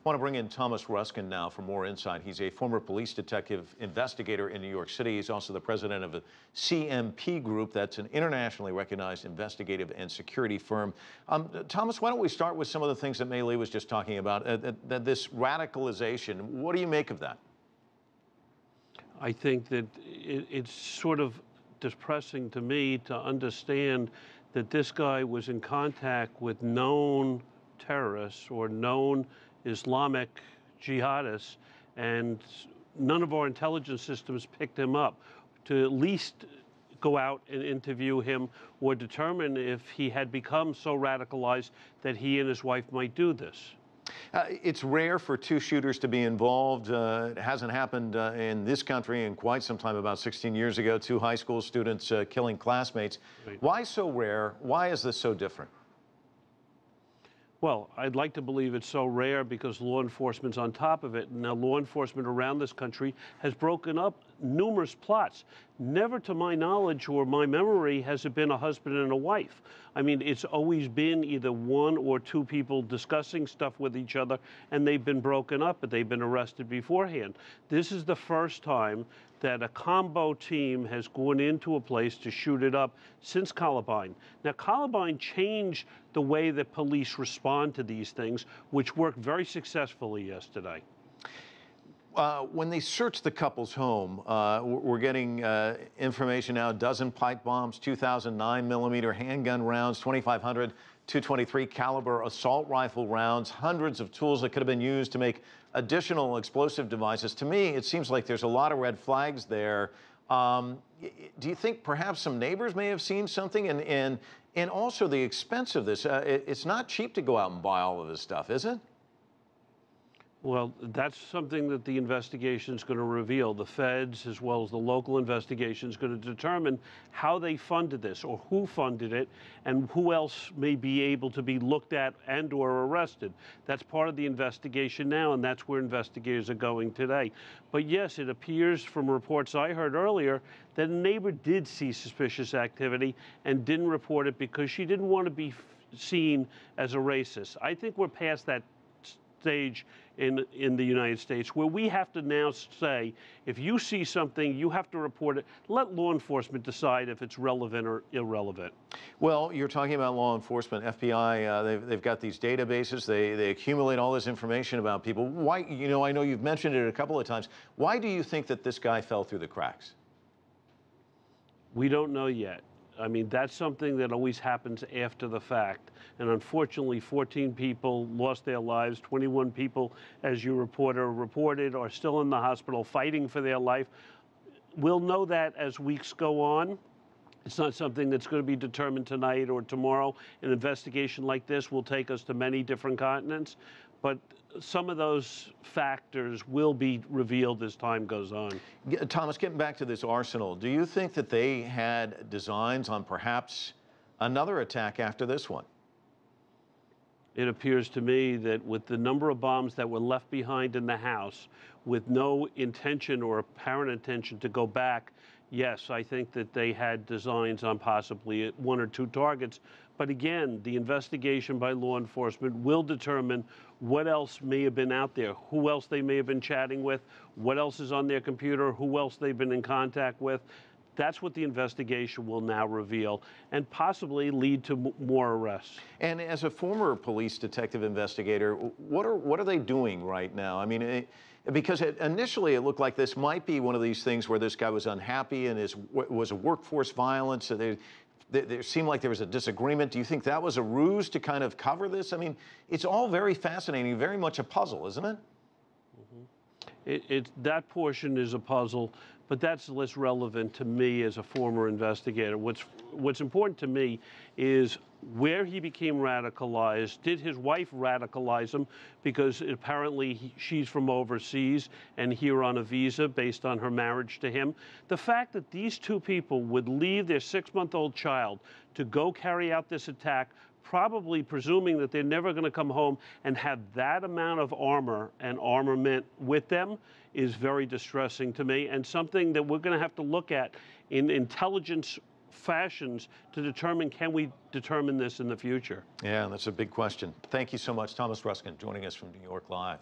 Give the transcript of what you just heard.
I want to bring in Thomas Ruskin now for more insight. He's a former police detective investigator in New York City. He's also the president of a CMP Group, that's an internationally recognized investigative and security firm. Um, Thomas, why don't we start with some of the things that Mei Lee was just talking about, uh, this radicalization. What do you make of that? I think that it, it's sort of depressing to me to understand that this guy was in contact with known terrorists or known Islamic jihadists, and none of our intelligence systems picked him up to at least go out and interview him or determine if he had become so radicalized that he and his wife might do this. Uh, it's rare for two shooters to be involved. Uh, it hasn't happened uh, in this country in quite some time, about 16 years ago, two high school students uh, killing classmates. Right. Why so rare? Why is this so different? Well, I'd like to believe it's so rare because law enforcement's on top of it. Now, law enforcement around this country has broken up numerous plots. Never to my knowledge or my memory has it been a husband and a wife. I mean, it's always been either one or two people discussing stuff with each other and they've been broken up, but they've been arrested beforehand. This is the first time that a combo team has gone into a place to shoot it up since Columbine. Now, Columbine changed the way that police respond to these things, which worked very successfully yesterday. Uh, when they searched the couple's home, uh, we're getting uh, information now: a dozen pipe bombs, 2,009 millimeter handgun rounds, 2,500 223 caliber assault rifle rounds, hundreds of tools that could have been used to make additional explosive devices. To me, it seems like there's a lot of red flags there. Um, do you think perhaps some neighbors may have seen something? And, and, and also the expense of this. Uh, it, it's not cheap to go out and buy all of this stuff, is it? Well, that's something that the investigation is going to reveal. The feds, as well as the local investigation, is going to determine how they funded this or who funded it and who else may be able to be looked at and or arrested. That's part of the investigation now, and that's where investigators are going today. But yes, it appears from reports I heard earlier that a neighbor did see suspicious activity and didn't report it because she didn't want to be seen as a racist. I think we're past that stage in, in the United States where we have to now say, if you see something, you have to report it. Let law enforcement decide if it's relevant or irrelevant. Well, you're talking about law enforcement, FBI, uh, they've, they've got these databases, they, they accumulate all this information about people. Why, you know, I know you've mentioned it a couple of times. Why do you think that this guy fell through the cracks? We don't know yet. I mean, that's something that always happens after the fact. And unfortunately, 14 people lost their lives. 21 people, as your reporter reported, are still in the hospital fighting for their life. We'll know that as weeks go on. It's not something that's going to be determined tonight or tomorrow. An investigation like this will take us to many different continents. But some of those factors will be revealed as time goes on. Thomas, getting back to this arsenal, do you think that they had designs on perhaps another attack after this one? It appears to me that with the number of bombs that were left behind in the house, with no intention or apparent intention to go back, yes, I think that they had designs on possibly one or two targets. But again, the investigation by law enforcement will determine what else may have been out there, who else they may have been chatting with, what else is on their computer, who else they've been in contact with. That's what the investigation will now reveal and possibly lead to more arrests. And as a former police detective investigator, what are, what are they doing right now? I mean, it, because it, initially it looked like this might be one of these things where this guy was unhappy and his, was a workforce violence. So they, there seemed like there was a disagreement. Do you think that was a ruse to kind of cover this? I mean, it's all very fascinating, very much a puzzle, isn't it? Mm-hmm. It, it, that portion is a puzzle, but that's less relevant to me as a former investigator. What's what's important to me is where he became radicalized. Did his wife radicalize him because apparently he, she's from overseas and here on a visa based on her marriage to him? The fact that these two people would leave their six-month-old child to go carry out this attack probably presuming that they're never going to come home and have that amount of armor and armament with them is very distressing to me and something that we're going to have to look at in intelligence fashions to determine can we determine this in the future. Yeah, that's a big question. Thank you so much, Thomas Ruskin, joining us from New York Live.